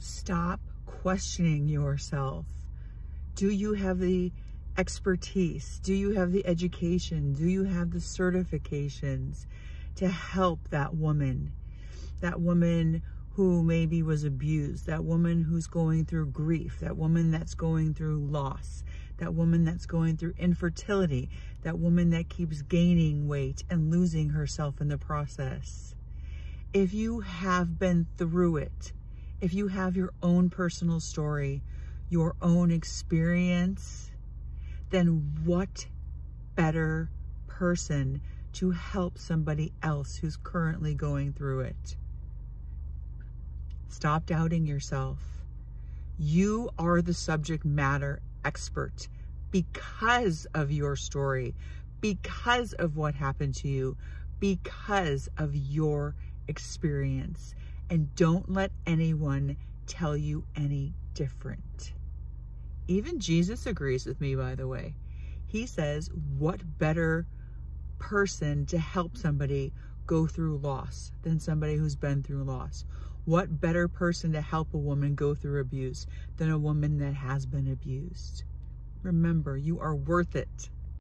Stop questioning yourself. Do you have the expertise? Do you have the education? Do you have the certifications to help that woman? That woman who maybe was abused, that woman who's going through grief, that woman that's going through loss, that woman that's going through infertility, that woman that keeps gaining weight and losing herself in the process. If you have been through it, if you have your own personal story, your own experience, then what better person to help somebody else who's currently going through it? Stop doubting yourself. You are the subject matter expert because of your story, because of what happened to you, because of your experience. And don't let anyone tell you any different. Even Jesus agrees with me, by the way. He says, what better person to help somebody go through loss than somebody who's been through loss? What better person to help a woman go through abuse than a woman that has been abused? Remember, you are worth it.